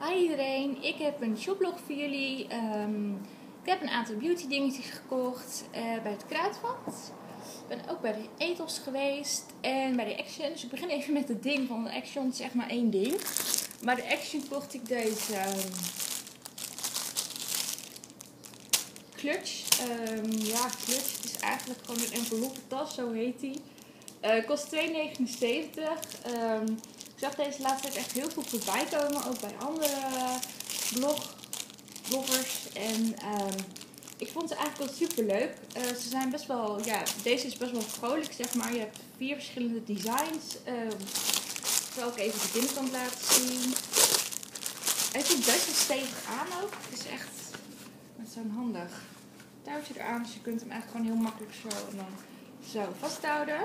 Hi iedereen, ik heb een shoplog voor jullie. Ehm, ik heb een aantal beauty dingetjes gekocht eh, bij het Kruidvat. Ik ben ook bij de Ethos geweest en bij de Action. Dus ik begin even met het ding van de Action, zeg maar één ding. Maar de Action kocht ik deze um, clutch. Um, ja, clutch. Het is eigenlijk gewoon een enveloppe tas, zo heet die. Uh, kost 2,79. Ik zag deze laatste tijd echt heel veel voorbij komen, ook bij andere blog, bloggers. En um, ik vond ze eigenlijk wel super leuk. Uh, ze zijn best wel, ja, deze is best wel vrolijk, zeg maar. Je hebt vier verschillende designs. Um, ik zal ook even de binnenkant laten zien. Hij zit best wel stevig aan ook. Het is echt met zo'n handig touwtje eraan. Dus je kunt hem eigenlijk gewoon heel makkelijk zo en dan zo vasthouden.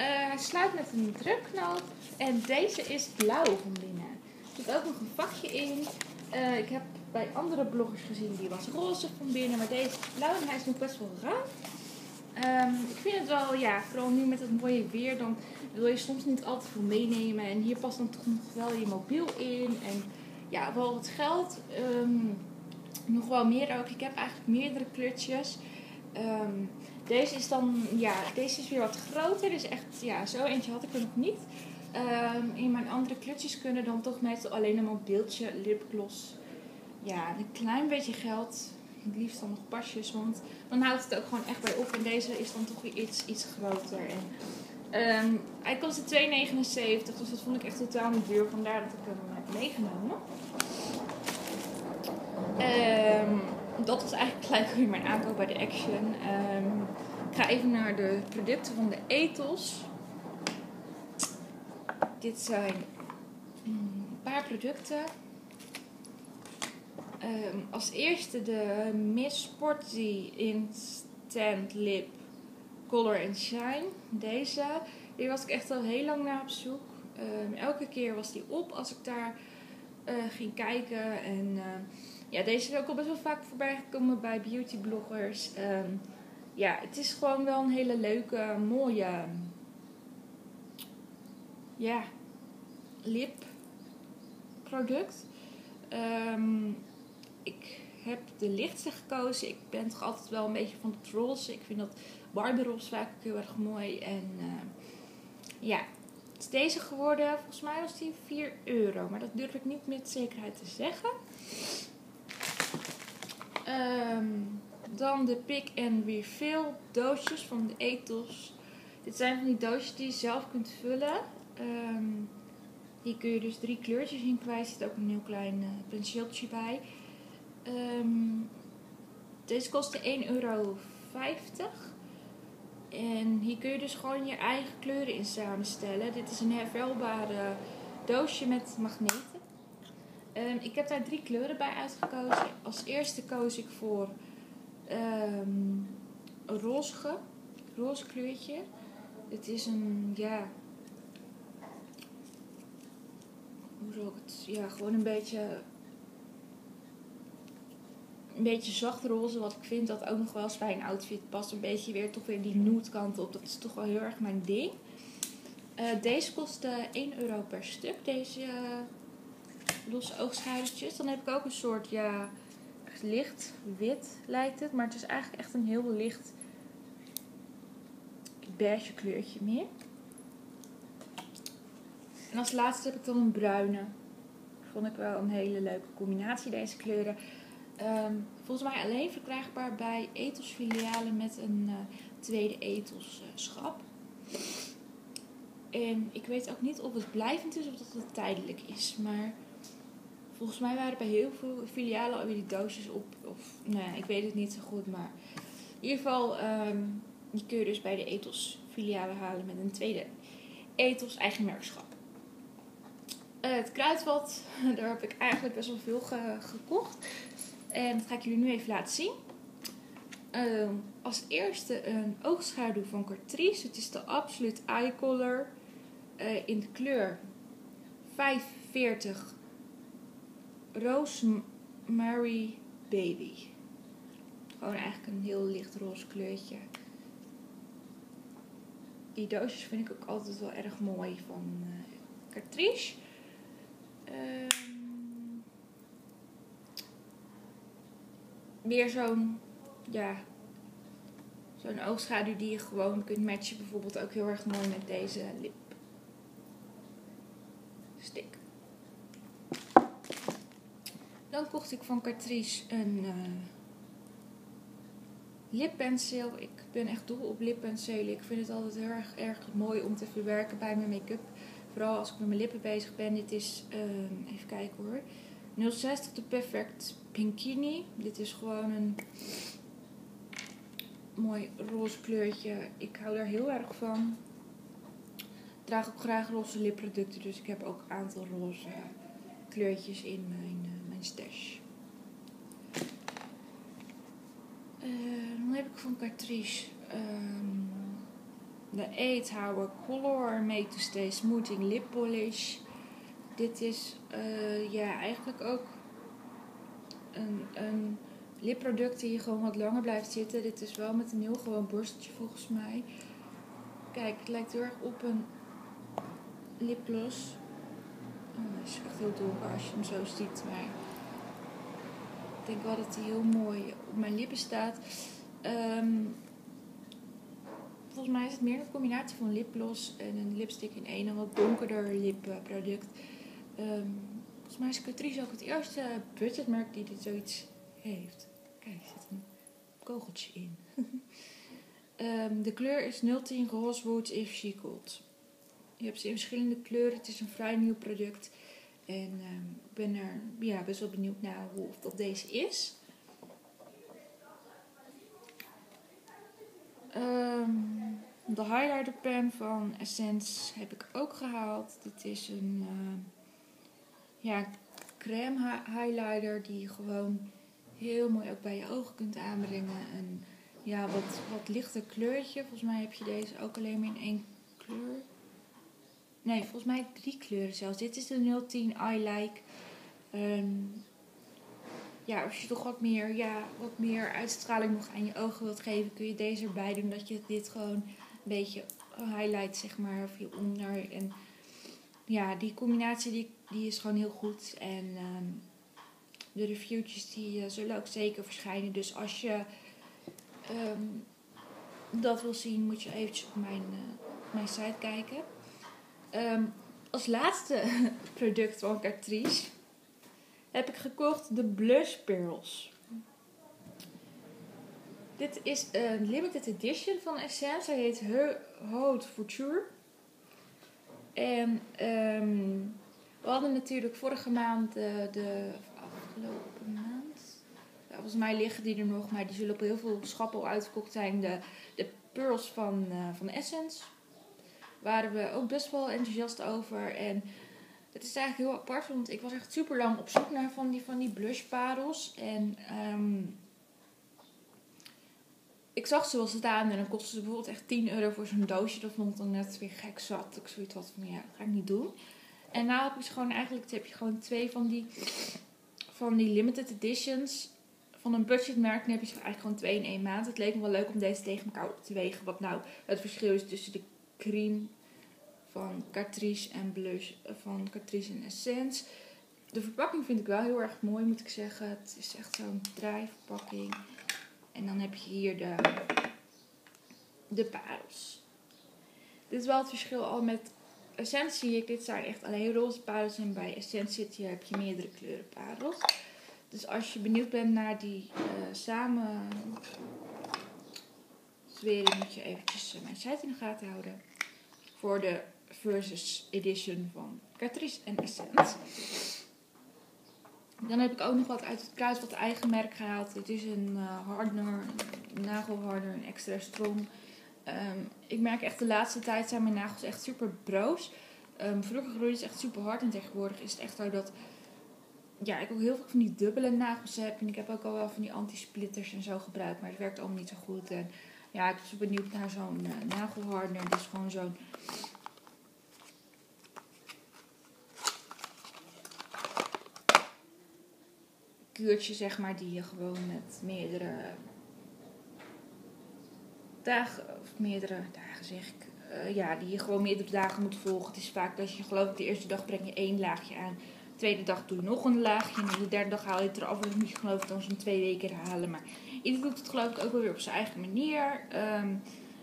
Uh, sluit met een drukknoop. En deze is blauw van binnen. Er zit ook nog een vakje in. Uh, ik heb bij andere bloggers gezien die was roze van binnen. Maar deze is blauw en hij is nog best wel ruim. Um, ik vind het wel, ja, vooral nu met het mooie weer, dan wil je soms niet altijd veel meenemen. En hier past dan toch nog wel je mobiel in. En ja, wel wat geld. Um, nog wel meer ook. Ik heb eigenlijk meerdere kleurtjes. Um, deze is dan, ja, deze is weer wat groter. Dus echt, ja, zo eentje had ik er nog niet. Um, in mijn andere klutjes kunnen dan toch meestal alleen een mobieltje, lipgloss. Ja, een klein beetje geld. Het liefst dan nog pasjes, want dan houdt het ook gewoon echt bij op. En deze is dan toch weer iets, iets groter. En, um, hij kostte 2,79, dus dat vond ik echt totaal niet duur. Vandaar dat ik hem heb meegenomen. Um, dat was eigenlijk gelijk weer mijn aankoop bij de Action. Um, ik ga even naar de producten van de Ethos. Dit zijn een paar producten. Um, als eerste de Miss Sporty Instant Lip Color and Shine. Deze. Hier was ik echt al heel lang naar op zoek. Um, elke keer was die op als ik daar uh, ging kijken. En uh, ja, deze is ook al best wel vaak voorbij gekomen bij beautybloggers. Um, ja, het is gewoon wel een hele leuke, mooie ja, lipproduct. Um, ik heb de lichtste gekozen. Ik ben toch altijd wel een beetje van het roze. Ik vind dat Barbie vaak heel erg mooi. En uh, ja, het is deze geworden. Volgens mij was die 4 euro. Maar dat durf ik niet met zekerheid te zeggen. Um, dan de Pick and Refill doosjes van de Ethos. Dit zijn van die doosjes die je zelf kunt vullen. Um, hier kun je dus drie kleurtjes in kwijt. Er zit ook een heel klein uh, penseeltje bij. Um, deze kostte 1,50 euro. En hier kun je dus gewoon je eigen kleuren in samenstellen. Dit is een hervelbare doosje met magneten. Um, ik heb daar drie kleuren bij uitgekozen. Als eerste koos ik voor um, een roze, roze kleurtje. Het is een, ja, hoe zal ik het, ja, gewoon een beetje, een beetje zacht roze. Wat ik vind dat ook nog wel eens bij een outfit past. Een beetje weer toch weer die nude kant op. Dat is toch wel heel erg mijn ding. Uh, deze kostte 1 euro per stuk. Deze losse oogschijdertjes. Dan heb ik ook een soort, ja, licht wit lijkt het. Maar het is eigenlijk echt een heel licht beige kleurtje meer. En als laatste heb ik dan een bruine. Vond ik wel een hele leuke combinatie, deze kleuren. Um, volgens mij alleen verkrijgbaar bij Ethos filialen met een uh, tweede Ethos uh. En ik weet ook niet of het blijvend is of dat het tijdelijk is. Maar volgens mij waren bij heel veel filialen alweer die doosjes op. Of, nou ik weet het niet zo goed. Maar in ieder geval, um, die kun je dus bij de Ethos filialen halen met een tweede Ethos eigen merkschap. Uh, het kruidvat, daar heb ik eigenlijk best wel veel ge gekocht. En dat ga ik jullie nu even laten zien. Uh, als eerste een oogschaduw van Catrice. Het is de Absolute Eye Color uh, in de kleur 540 Rosemary Baby. Gewoon eigenlijk een heel licht roze kleurtje. Die doosjes vind ik ook altijd wel erg mooi van uh, Catrice. Um, meer zo'n ja, zo'n oogschaduw die je gewoon kunt matchen. Bijvoorbeeld ook heel erg mooi met deze lip Dan kocht ik van Catrice een uh. Ik ben echt dol op lippenselen. Ik vind het altijd heel erg, erg mooi om te verwerken bij mijn make-up. Vooral als ik met mijn lippen bezig ben. Dit is, uh, even kijken hoor. 060 de Perfect Pinkini. Dit is gewoon een mooi roze kleurtje. Ik hou daar heel erg van. Ik draag ook graag roze lipproducten. Dus ik heb ook een aantal roze kleurtjes in mijn, uh, stash. Uh, dan heb ik van Catrice um, de 8 Hour Color Make to Stay Smoothing Lip Polish. Dit is uh, ja, eigenlijk ook een, een lipproduct die gewoon wat langer blijft zitten. Dit is wel met een heel gewoon borsteltje volgens mij. Kijk, het lijkt heel erg op een lipgloss. Oh, hij is echt heel donker als je hem zo ziet. Maar denk wel dat hij heel mooi op mijn lippen staat. Um, volgens mij is het meer een combinatie van lipgloss en een lipstick in één. Een wat donkerder lipproduct. Um, volgens mij is Catrice ook het eerste budgetmerk die dit zoiets heeft. Kijk, er zit een kogeltje in. um, de kleur is 010 Rosewood If She. Je hebt ze in verschillende kleuren. Het is een vrij nieuw product. En um, ik ben er ja, best wel benieuwd naar hoe of deze is. Um, de highlighter pen van Essence heb ik ook gehaald. Dit is een uh, ja, crème highlighter die je gewoon heel mooi ook bij je ogen kunt aanbrengen. Een ja, wat, wat lichter kleurtje. Volgens mij heb je deze ook alleen maar in één kleur. Nee, volgens mij drie kleuren zelfs. Dit is de 010 I Like. Um, ja, als je toch wat meer, ja, wat meer uitstraling nog aan je ogen wilt geven, kun je deze erbij doen. Dat je dit gewoon een beetje highlight, zeg maar, of je onder. En ja, die combinatie die, die is gewoon heel goed. En um, de reviewtjes die uh, zullen ook zeker verschijnen. Dus als je um, dat wil zien, moet je eventjes op mijn, uh, mijn site kijken. Um, als laatste product van Catrice heb ik gekocht de Blush Pearls. Dit is een limited edition van Essence. Hij heet Haute Couture. En um, we hadden natuurlijk vorige maand de, de afgelopen maand. Volgens mij liggen die er nog, maar die zullen op heel veel schappen al zijn. De, de pearls van, uh, van Essence. Waren we ook best wel enthousiast over. En het is eigenlijk heel apart, want ik was echt super lang op zoek naar van die, van die. En um, ik zag ze wel staan en dan kostte ze bijvoorbeeld echt 10 euro voor zo'n doosje. Dat vond ik dan net weer gek zat. Ik zoiets had van ja, dat ga ik niet doen. En nou heb je gewoon eigenlijk heb je gewoon twee van die, van die limited editions van een budgetmerk. Dan heb je ze eigenlijk gewoon twee in één maand. Het leek me wel leuk om deze tegen elkaar op te wegen. Wat nou het verschil is tussen de cream van Catrice en blush van Catrice en Essence. De verpakking vind ik wel heel erg mooi, moet ik zeggen. Het is echt zo'n draaiverpakking. En dan heb je hier de, de parels. Dit is wel het verschil al met Essence zie ik. Dit zijn echt alleen roze parels. En bij Essence heb je meerdere kleuren parels. Dus als je benieuwd bent naar die uh, samen zwering moet je eventjes uh, mijn site in de gaten houden. Voor de versus edition van Catrice en Essence. Dan heb ik ook nog wat uit het kruis eigen merk gehaald. Dit is een uh, hardener, een nagelharder, een extra strong. Um, ik merk echt de laatste tijd zijn mijn nagels echt super broos. Um, vroeger groeide ze echt super hard en tegenwoordig is het echt zo dat ja, ik ook heel veel van die dubbele nagels heb. En ik heb ook al wel van die anti-splitters en zo gebruikt, maar het werkt allemaal niet zo goed. En ja, ik was benieuwd naar zo'n uh. Dit is gewoon zo'n kuurtje, zeg maar, die je gewoon met meerdere dagen, of meerdere dagen zeg ik, uh, ja, die je gewoon meerdere dagen moet volgen. Het is vaak dat je, geloof ik, de eerste dag breng je één laagje aan, tweede dag doe je nog een laagje. En de derde dag haal je het eraf. Dat moet je geloof ik dan zo'n twee weken herhalen. Maar ieder doet het geloof ik ook wel weer op zijn eigen manier. Ehm,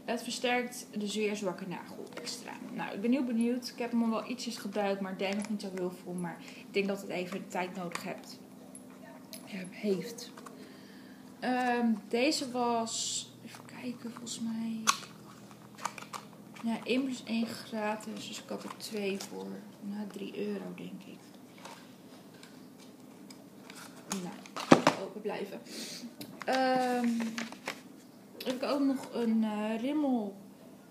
het versterkt de zeer zwakke nagel extra. Nou, ik ben heel benieuwd. Ik heb hem al wel ietsjes gebruikt, maar denk nog niet zo heel veel. Maar ik denk dat het even de tijd nodig hebt. Heeft. Ehm, deze was, even kijken, volgens mij, ja, 1 plus 1 gratis. Dus ik had er 2 voor, nou, 3 euro denk ik. Nou, open blijven. Um, heb ik ook nog een uh, Rimmel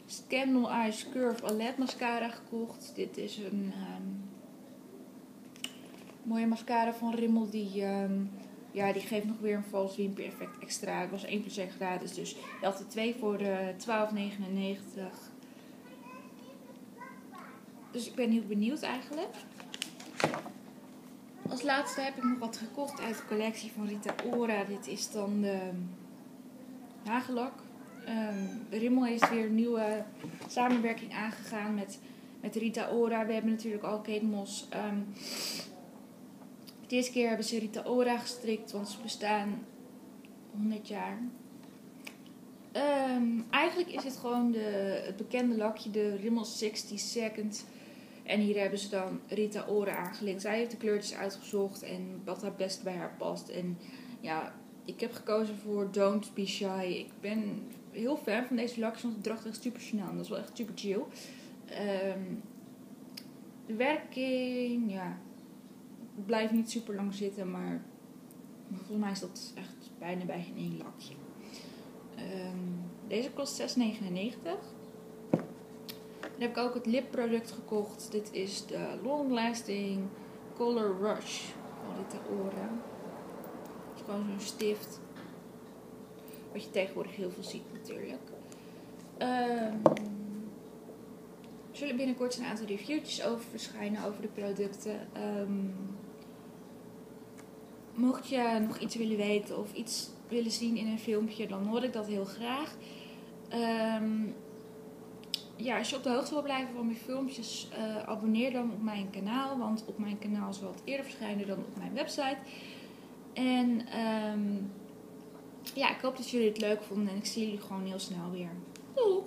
Scandal Eyes Curve Allet mascara gekocht. Dit is een um, mooie mascara van Rimmel die... Um, ja, die geeft nog weer een vals wimper effect extra. Het was 1 plus 1 gratis, dus je had er 2 voor de 12,99. Dus ik ben heel benieuwd eigenlijk. Als laatste heb ik nog wat gekocht uit de collectie van Rita Ora. Dit is dan de nagellak. Um, Rimmel heeft weer een nieuwe samenwerking aangegaan met, met Rita Ora. We hebben natuurlijk al Kate Moss. Um, deze keer hebben ze Rita Ora gestrikt, want ze bestaan 100 jaar. Um, eigenlijk is het gewoon de, het bekende lakje, de Rimmel 60 Second. En hier hebben ze dan Rita Ora aangelinkt. Zij heeft de kleurtjes uitgezocht en wat het best bij haar past. En ja, ik heb gekozen voor Don't Be Shy. Ik ben heel fan van deze lakjes, want het draagt echt super snel. Dat is wel echt super chill. Um, de werking, ja, blijft niet super lang zitten, maar volgens mij is dat echt bijna bij geen één lakje. Um, deze kost 6,99. Dan heb ik ook het lipproduct gekocht. Dit is de Long Lasting Color Rush van Rita Ora. Het is gewoon zo'n stift. Wat je tegenwoordig heel veel ziet natuurlijk. Um, er zullen binnenkort een aantal reviewtjes over verschijnen over de producten. Um, mocht je nog iets willen weten of iets willen zien in een filmpje, dan hoor ik dat heel graag. Um, ja, als je op de hoogte wil blijven van mijn filmpjes, uh, abonneer dan op mijn kanaal. Want op mijn kanaal zal het eerder verschijnen dan op mijn website. En um, ja, ik hoop dat jullie het leuk vonden en ik zie jullie gewoon heel snel weer. Doei!